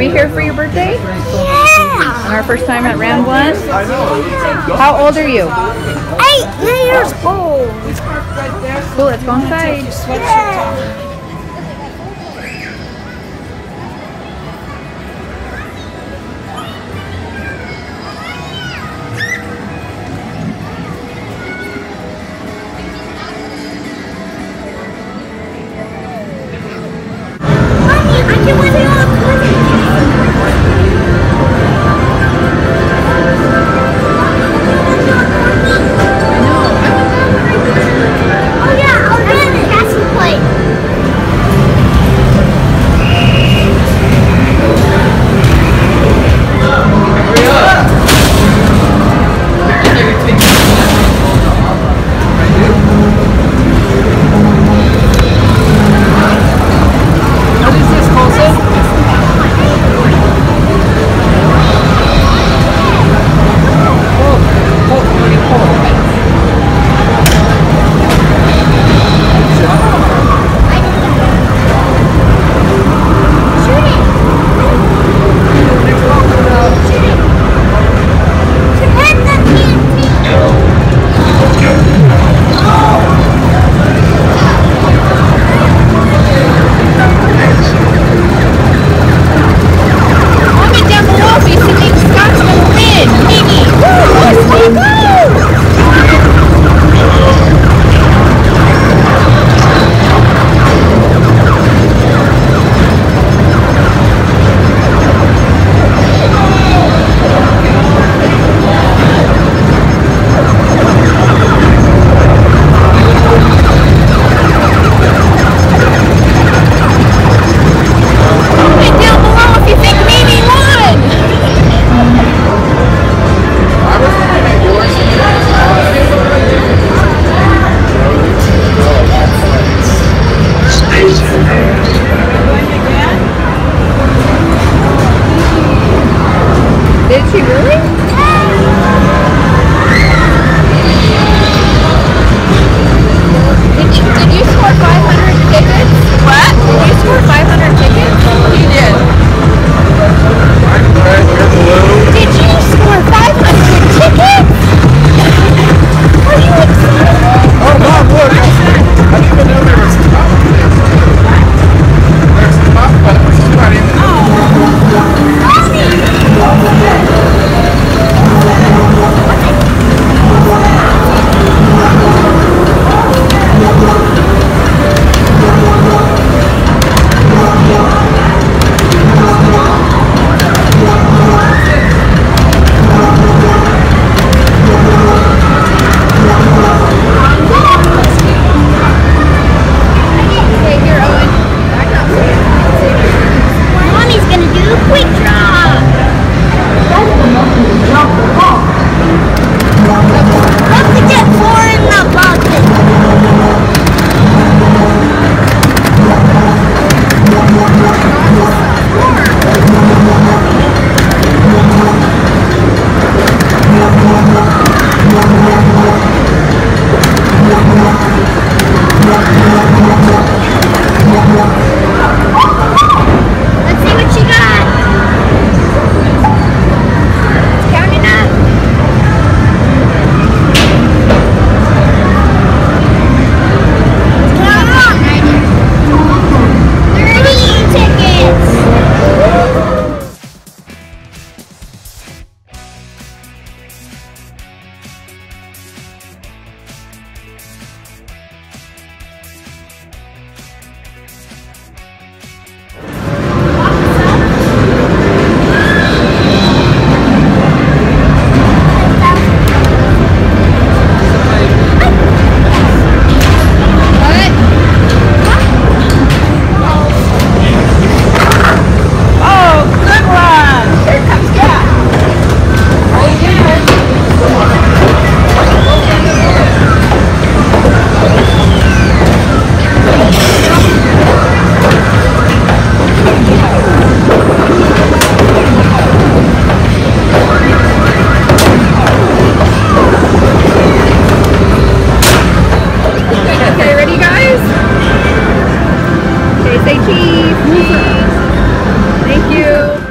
we here for your birthday? Yeah. Our first time at round Yeah. How old are you? Eight years old. Cool, let's go inside. Yeah. say cheese. Cheese. Thank you.